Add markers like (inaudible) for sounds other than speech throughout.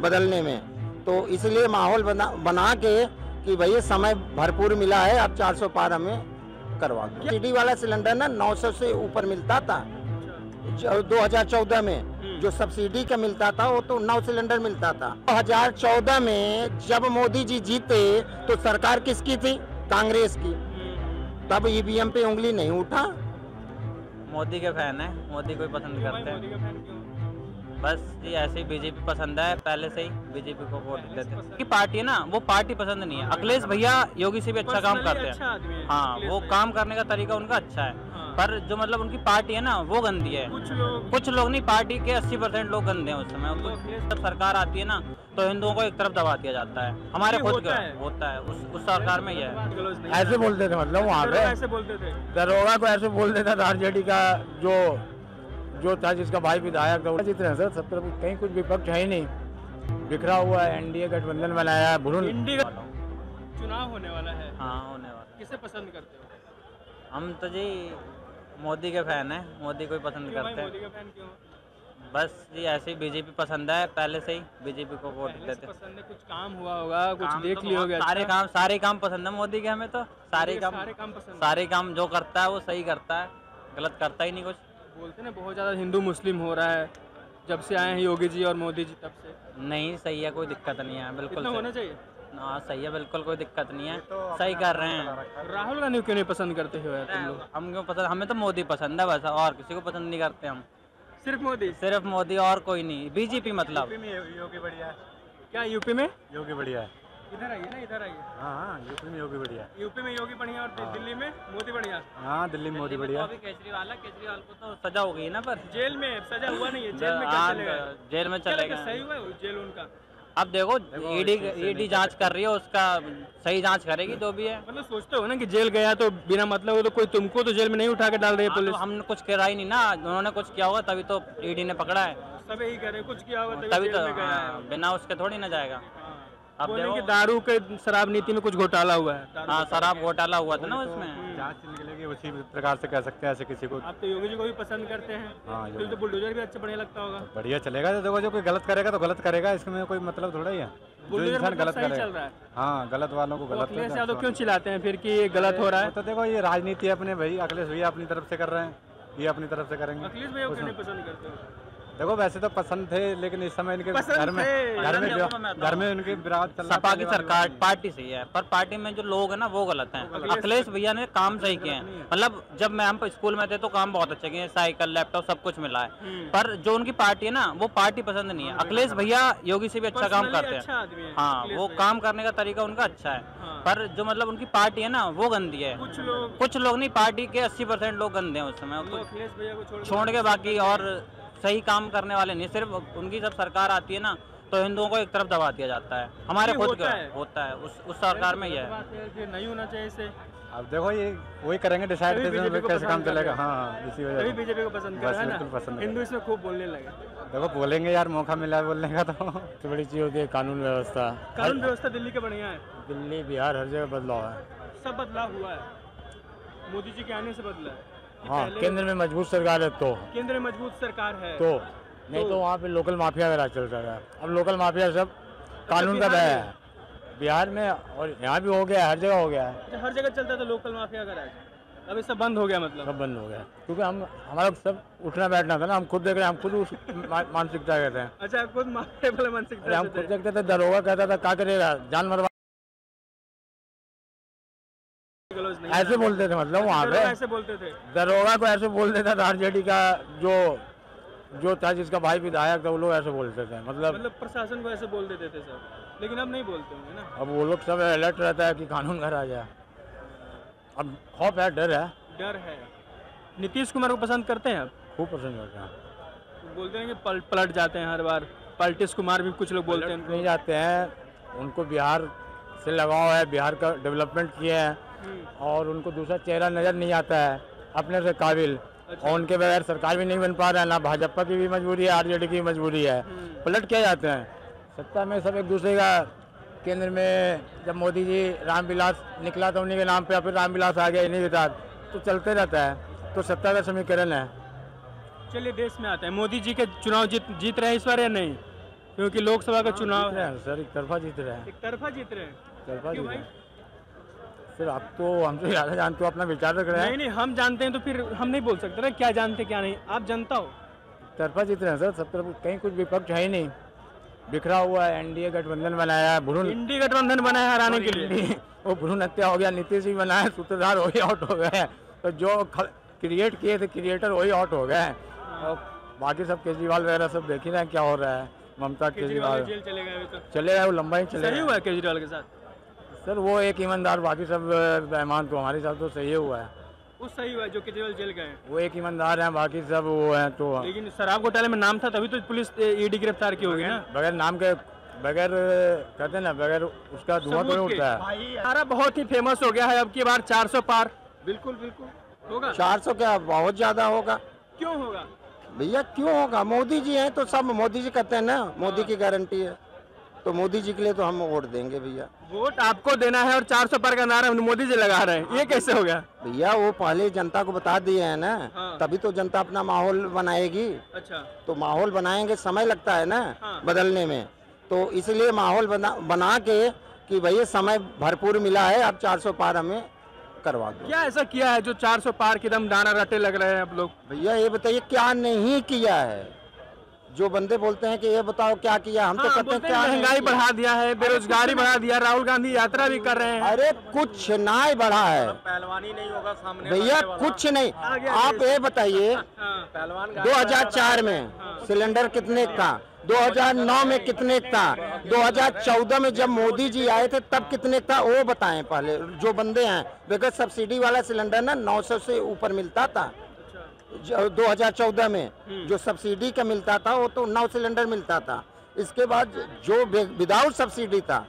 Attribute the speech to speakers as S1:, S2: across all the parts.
S1: बदलने में। तो इसलिए माहौल बना बना के कि भैया समय भरपूर मिला है अब 400 पार हमें करवा सीडी वाला सिलेंडर ना 900 से ऊपर मिलता था। च- 2014 में जो सब्सिडी का मिलता था वो तो नौ सिलेंडर मिलता था। 2014 में जब मोदी जी जीते तो सरकार किसकी थी? कांग्रेस की। तब ईवीएम पे उंगली नहीं उठा।
S2: मोदी के फ़ैन है मोदी को पसंद करते हैं। बस जी ऐसे ही बीजेपी पसंद है पहले से ही बीजेपी को वोट देते हैं। की पार्टी है ना वो पार्टी पसंद नहीं है। अखिलेश भैया योगी से भी अच्छा काम करते
S3: अच्छा
S2: हैं
S3: आदमी है
S2: हाँ वो काम करने का तरीका उनका अच्छा है।
S3: हाँ।
S2: पर जो मतलब उनकी पार्टी है ना वो गंदी है।
S3: कुछ लोग
S2: कुछ लोग नहीं पार्टी के 80 परसेंट लोग गंदे हैं उस समय। उनको जब सरकार आती है ना तो हिंदुओं को एक तरफ़ दबा दिया जाता है। हमारे खुद
S3: होता
S2: का
S3: है।
S2: होता है। उस उस सरकार में ही है।
S1: ऐसे बोलते थे मतलब वहाँ पे
S3: ऐसे बोलते थे।
S1: दरोगा को ऐसे बोल देता था आरजेडी का जो जो था जिसका भाई विधायक था वो जितने हैं सर सब कहीं कुछ विपक्ष है ही नहीं। बिखरा हुआ है एनडीए गठबंधन बनाया है भुरुन
S3: इंडिया चुनाव होने वाला है।
S2: हाँ होने वाला
S3: किसे पसंद करते हो?
S2: हम तो जी मोदी के फ़ैन है मोदी को ही पसंद करते हैं। बस जी ऐसे ही बीजेपी पसंद है पहले से ही बीजेपी को वोट देते हैं।
S3: पसंद है कुछ काम हुआ होगा कुछ
S2: काम
S3: देख
S2: तो
S3: लिया होगा
S2: सारे
S3: अच्छा।
S2: काम सारे काम पसंद है मोदी के हमें तो। सारे काम
S3: सारे काम पसंद
S2: सारे काम जो करता है वो सही करता है गलत करता ही नहीं कुछ।
S3: बोलते ना बहुत ज़्यादा हिंदू मुस्लिम हो रहा है जब से आए हैं योगी जी और मोदी जी तब से।
S2: नहीं सही है कोई दिक्कत नहीं है बिल्कुल
S3: होना
S2: सही।
S3: चाहिए?
S2: हाँ सही है बिल्कुल कोई दिक्कत नहीं है। तो सही कर रहे हैं।
S3: राहुल गांधी क्यों नहीं पसंद करते हो तुम लोग?
S2: हम क्यों पसंद हमें तो मोदी पसंद है बस और किसी को पसंद नहीं करते हम।
S3: सिर्फ़ मोदी?
S2: सिर्फ़ मोदी और कोई नहीं बीजेपी मतलब।
S1: में योगी बढ़िया है।
S3: क्या यूपी में?
S1: योगी बढ़िया है।
S3: इधर आइए ना इधर आइए।
S1: हाँ हाँ यूपी में योगी बढ़िया
S3: यूपी में योगी बढ़िया और दि- दिल्ली में मोदी बढ़िया।
S1: हाँ दिल्ली में मोदी बढ़िया।
S2: अभी केजरीवाल है केजरीवाल को तो सजा हो गई ना पर।
S3: जेल में सजा हुआ नहीं है जेल में
S2: हाँ,
S3: चलेगा?
S2: जेल में चलेगा।
S3: सही हुआ जेल उनका?
S2: अब देखो ईडी ईडी जाँच कर रही है उसका सही जाँच करेगी जो भी है।
S3: मतलब सोचते हो ना कि जेल गया तो बिना मतलब वो तो कोई तुमको तो जेल में नहीं उठा के डाल रही है
S2: हाँ, तो
S3: पुलिस।
S2: हमने कुछ करा ही नहीं ना उन्होंने कुछ किया होगा तभी तो ईडी ने पकड़ा है।
S3: सब यही करे कुछ किया होगा तभी
S2: तो
S3: में गया
S2: हाँ,
S3: है
S2: बिना उसके थोड़ी ना जाएगा।
S3: हाँ।
S2: अब
S3: बोले कि
S2: देखो।
S3: दारू के शराब नीति में कुछ घोटाला हुआ है?
S2: हाँ शराब घोटाला हुआ था ना उसमें।
S1: जाँच निकलेगी उसी प्रकार से कह सकते हैं ऐसे किसी को।
S3: आप तो योगी जी को भी पसंद करते हैं।
S1: हाँ,
S3: तो बुलडोजर भी अच्छा बढ़िया लगता होगा।
S1: बढ़िया चलेगा तो देखो जो कोई गलत करेगा तो गलत करेगा इसमें कोई मतलब थोड़ा ही है। जो इंसान
S3: मतलब
S1: गलत करेगा।
S3: रहा है।
S1: हाँ गलत वालों को
S3: तो
S1: गलत
S3: अखिलेश
S1: तो
S3: यादव क्यों चिल्लाते हैं फिर कि ये गलत हो रहा है?
S1: तो देखो ये राजनीति अपने भाई अखिलेश भैया अपनी तरफ़ से कर रहे हैं ये अपनी तरफ़ से करेंगे।
S3: अखिलेश भैया पसंद करते हो?
S1: देखो वैसे तो पसंद थे लेकिन इस समय इनके घर में घर में घर में उनके विराट चल
S2: सपा की सरकार पार्टी सही है पर पार्टी में जो लोग हैं ना वो गलत हैं। अखिलेश भैया ने काम सही किए हैं। मतलब जब मैं हम स्कूल में थे तो काम बहुत अच्छे किए साइकिल लैपटॉप सब कुछ मिला है। पर जो उनकी पार्टी है ना वो पार्टी पसंद नहीं है। अखिलेश भैया योगी से भी अच्छा काम करते
S3: अच्छा
S2: हैं
S3: हाँ
S2: वो काम करने का तरीका उनका अच्छा है।
S3: हाँ।
S2: पर जो मतलब उनकी पार्टी है ना वो गंदी है।
S3: कुछ लोग
S2: कुछ लोग नहीं पार्टी के 80 परसेंट लोग गंदे हैं उस समय।
S3: लोग अखिलेश भैया को छोड़
S2: छोड़ के बाकी और सही काम करने वाले नहीं सिर्फ़ उनकी जब सरकार आती है ना तो हिंदुओं को एक तरफ़ दबा दिया जाता है। हमारे खुद
S3: होता है।
S2: होता है उस उस सरकार में ही। है
S3: बात है नहीं होना चाहिए इसे।
S1: अब देखो ये वही करेंगे डिसाइड कैसे काम चलेगा।
S3: हाँ
S1: इसी वजह से।
S3: बीजेपी को पसंद कर रहा है
S1: बिल्कुल पसंद
S3: हिंदू इसमें खूब बोलने लगे।
S1: देखो बोलेंगे यार मौका मिला है बोलने का तो। बड़ी चीज़ होती है कानून व्यवस्था।
S3: कानून व्यवस्था दिल्ली के बढ़िया है।
S1: दिल्ली बिहार हर जगह बदलाव है।
S3: सब बदलाव हुआ है। मोदी जी के आने से बदला है।
S1: हाँ केंद्र में मज़बूत सरकार है तो।
S3: केंद्र में मज़बूत सरकार है।
S1: तो नहीं तो वहाँ पे लोकल माफिया का राज चल रहा है। अब लोकल माफिया सब कानून का है। बिहार में और यहाँ भी हो गया हर जगह हो गया है।
S3: अच्छा, हर जगह चलता था लोकल माफिया का राज। अब सब बंद हो गया मतलब।
S1: सब बंद हो गया। क्योंकि हम हमारा सब उठना बैठना था ना हम खुद देख रहे हैं हम खुद उस मानसिकता कहते हैं।
S3: अच्छा खुद माफिया वाले मानसिकता
S1: हम खुद देखते थे दरोगा कहता था क्या करेगा जान मरवा
S3: गलौज नहीं
S1: ऐसे बोलते थे मतलब वहाँ पे।
S3: ऐसे बोलते थे।
S1: दरोगा को ऐसे बोल देता था आरजेडी का जो जो था जिसका भाई विधायक था वो लोग ऐसे बोलते थे मतलब
S3: मतलब प्रशासन को ऐसे बोल देते थे सब लेकिन अब नहीं बोलते होंगे ना।
S1: अब वो लोग सब अलर्ट रहता है कि कानून घर आ जाए अब खौफ है डर है।
S3: डर है। नीतीश कुमार को पसंद करते हैं आप?
S1: खूब पसंद करते हैं।
S3: तो बोलते हैं कि पल, पलट जाते हैं हर बार। पलटिस कुमार भी कुछ लोग बोलते हैं
S1: नहीं जाते हैं। उनको बिहार से लगाव है बिहार का डेवलपमेंट किए हैं। और उनको दूसरा चेहरा नज़र नहीं आता है अपने से काबिल।
S3: अच्छा।
S1: और उनके बगैर सरकार भी नहीं बन पा रहा है ना भाजपा की भी मजबूरी है आरजेडी की मजबूरी है।
S3: हम्म।
S1: पलट क्या जाते हैं? सत्ता में सब एक दूसरे का केंद्र में जब मोदी जी रामविलास निकला तो उन्हीं के नाम पे फिर रामविलास आ गया इन्हीं के साथ तो चलते रहता है। तो सत्ता का समीकरण है।
S3: चलिए देश में आते हैं। मोदी जी के चुनाव जीत जीत रहे हैं इस बार या नहीं? क्योंकि लोकसभा का चुनाव है
S1: रहे हैं। सर एक तरफा जीत रहे हैं।
S3: एक तरफा जीत रहे हैं।
S1: तरफा जीत रहे हैं। सर आप तो हमसे ज़्यादा जानते हो अपना विचार रख रहे हैं।
S3: नहीं नहीं हम जानते हैं तो फिर हम नहीं बोल सकते ना क्या जानते क्या नहीं। आप जानता हो।
S1: तरफा जीत रहे हैं सर सब तरफ़ कहीं कुछ विपक्ष है ही नहीं। बिखरा हुआ है एनडीए गठबंधन बनाया है भ्रूण
S3: इंडी गठबंधन बनाया हराने के लिए।
S1: वो भ्रूण हत्या हो गया नीतीश जी बनाया सूत्रधार वही आउट हो गए तो जो क्रिएट किए थे क्रिएटर वही आउट हो गए और बाकी सब केजरीवाल वगैरह सब देख ही रहे हैं क्या हो रहा है। ममता
S3: केजरीवाल
S1: केजरीवाल
S3: चले गए
S1: वो लंबा ही चले
S3: सही हुआ है केजरीवाल के साथ?
S1: सर वो एक ईमानदार बाकी सब बेईमान तो हमारे साथ तो सही हुआ है।
S3: वो सही हुआ है जो केजरीवाल जेल गए
S1: वो एक ईमानदार हैं बाकी सब वो हैं तो
S3: लेकिन शराब घोटाले में नाम था तभी तो पुलिस ईडी गिरफ़्तार की होगी ना?
S1: बगैर नाम के बगैर कहते हैं ना बगैर उसका धुआँ तो उठता है।
S3: हमारा बहुत ही फ़ेमस हो गया है अब की बार 400 पार।
S4: बिल्कुल बिल्कुल।
S3: होगा?
S4: चार सौ क्या बहुत ज़्यादा होगा?
S3: क्यों होगा?
S4: भैया क्यों होगा? मोदी जी हैं तो सब मोदी जी कहते हैं ना मोदी की गारंटी है। तो मोदी जी के लिए तो हम वोट देंगे भैया।
S3: वोट आपको देना है और 400 पार का नारा मोदी जी लगा रहे हैं। ये कैसे हो गया
S4: भैया वो पहले जनता को बता दिए हैं ना
S3: हाँ।
S4: तभी तो जनता अपना माहौल बनाएगी।
S3: अच्छा।
S4: तो माहौल बनाएँगे समय लगता है ना
S3: हाँ।
S4: बदलने में। तो इसलिए माहौल बना बना के कि भैया समय भरपूर मिला है अब 400 पार हमें करवा दो।
S3: क्या ऐसा किया है जो 400 पार के दम दाना रटे लग रहे हैं आप लोग?
S4: भैया ये बताइए क्या नहीं किया है? जो बंदे बोलते हैं कि ये बताओ क्या किया हम तो
S3: हाँ,
S4: कहते हैं
S3: हैं
S4: क्या
S3: महँगाई बढ़ा दिया है बेरोजगारी बढ़ा दिया राहुल गांधी यात्रा भी कर रहे हैं।
S4: अरे कुछ ना ही बढ़ा है।
S1: पहलवानी नहीं होगा सामने
S4: भैया कुछ नहीं। आप ये बताइए (laughs)
S3: हाँ,
S1: पहलवान
S4: 2004 में सिलेंडर कितने का? 2009 में कितने का? 2014 में जब मोदी जी आए थे तब कितने का? वो बताएँ पहले जो बंदे हैं। बगैर सब्सिडी वाला सिलेंडर ना 900 से ऊपर मिलता था। 2014 में जो सब्सिडी का मिलता था वो तो नौ सिलेंडर मिलता था। इसके बाद जो विदाउट सब्सिडी था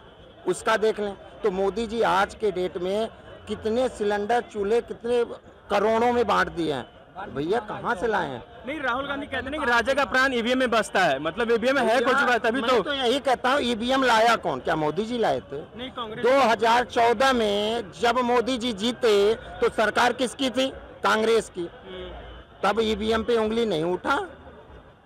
S4: उसका देख लें। तो मोदी जी आज के डेट में कितने सिलेंडर चूल्हे कितने करोड़ों में बांट दिए हैं। भैया कहाँ से लाए हैं?
S3: नहीं राहुल गांधी कहते हैं कि राजा का प्राण ईवीएम में बसता है। मतलब ईवीएम में है कुछ बात तभी
S4: मैं
S3: तो
S4: तो यही कहता हूँ ईवीएम लाया कौन? क्या मोदी जी लाए थे?
S3: दो हज़ार
S4: चौदह में जब मोदी जी जीते तो सरकार किसकी थी? कांग्रेस की।
S3: हम्म,
S4: तब ईवीएम पे उंगली नहीं उठा।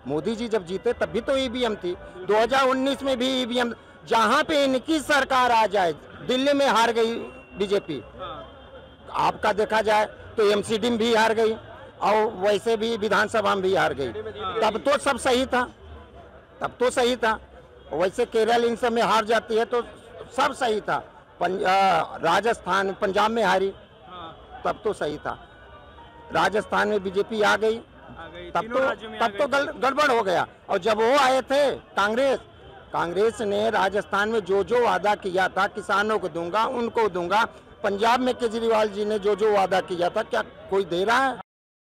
S4: मोदी जी जब जीते तब भी तो ईवीएम थी। 2019 में भी ईवीएम जहाँ पे इनकी सरकार आ जाए दिल्ली में हार गई बीजेपी आपका देखा जाए तो एमसीडी में भी हार गई और वैसे भी विधानसभा में भी हार गई। तब तो सब सही था। तब तो सही था। वैसे केरल इन सब में हार जाती है तो सब सही था। पंज, राजस्थान पंजाब में हारी। तब तो सही था। राजस्थान में बीजेपी आ गई। तब तो तब तो गड़बड़ हो गया। और जब वो आए थे कांग्रेस कांग्रेस ने राजस्थान में जो जो वादा किया था किसानों को दूँगा उनको दूँगा। पंजाब में केजरीवाल जी ने जो जो वादा किया था क्या कोई दे रहा है?